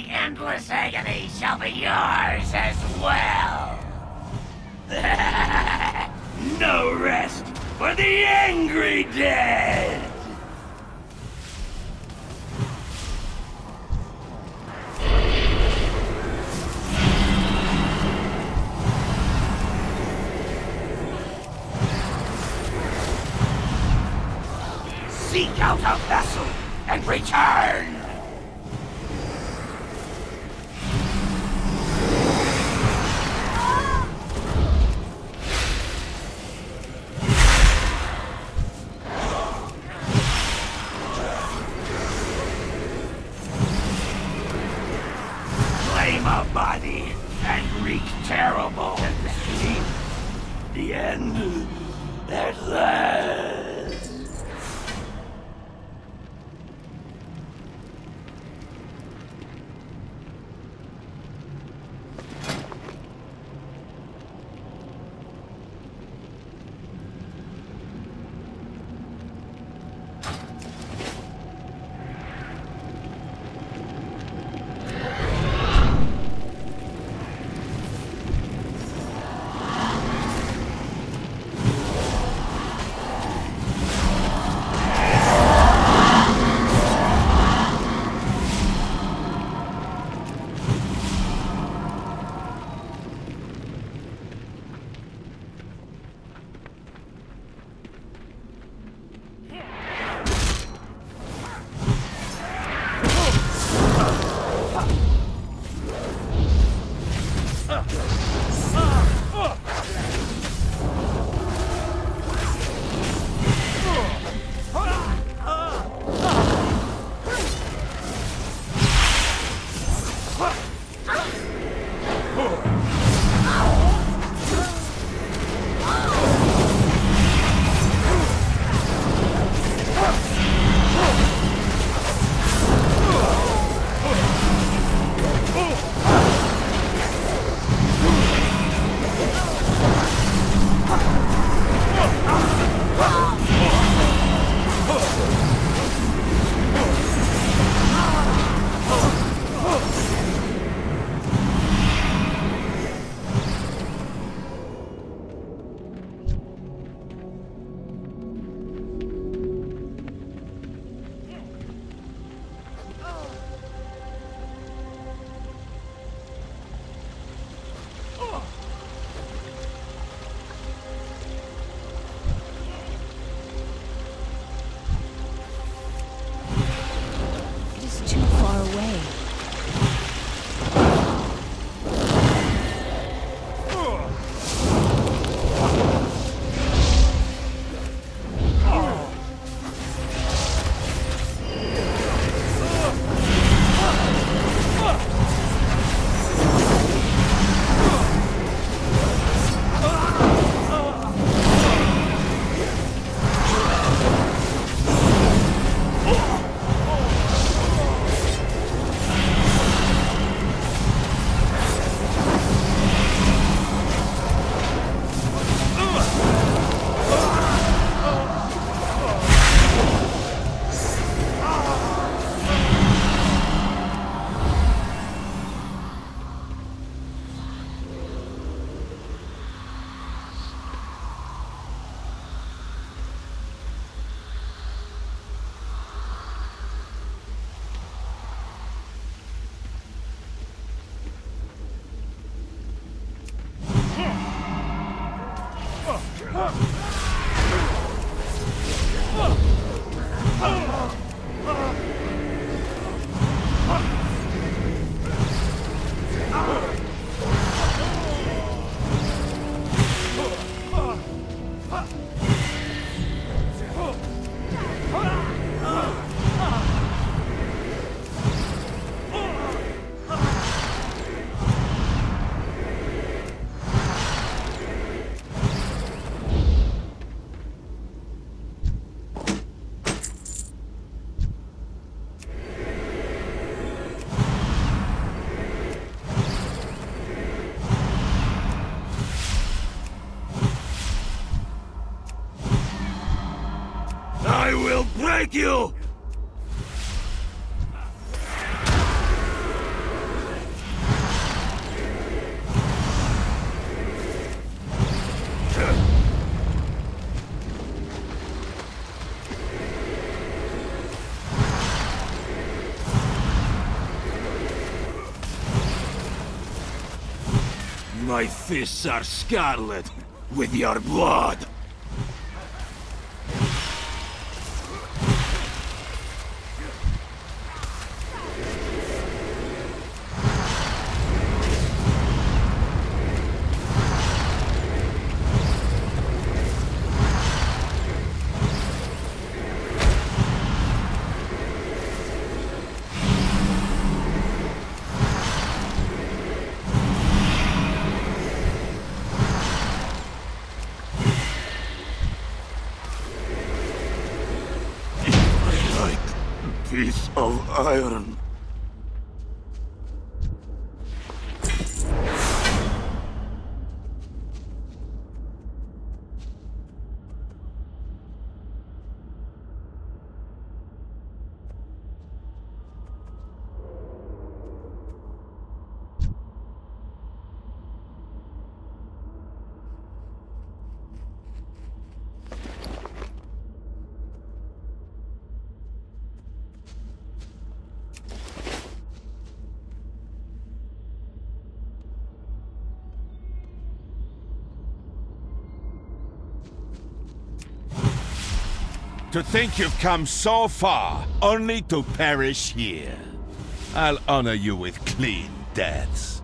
My endless agony shall be yours as well. no rest for the angry dead. Seek out a vessel and return. Terrible. The end at last. Away. Break you! My fists are scarlet with your blood. Piece of iron. To think you've come so far, only to perish here. I'll honor you with clean deaths.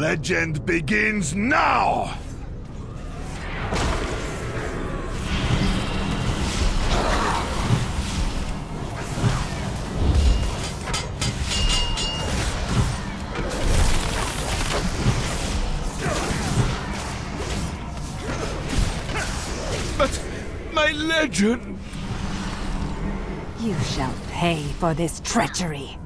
Legend begins now! But my legend... You shall pay for this treachery.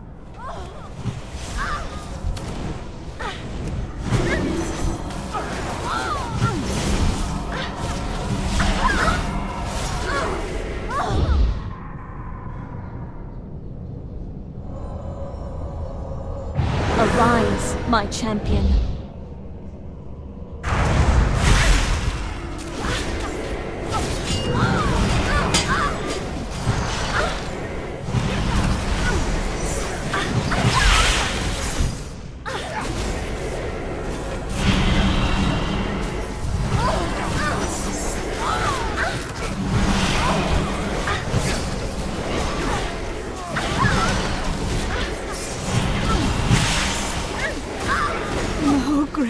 My champion.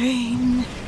rain.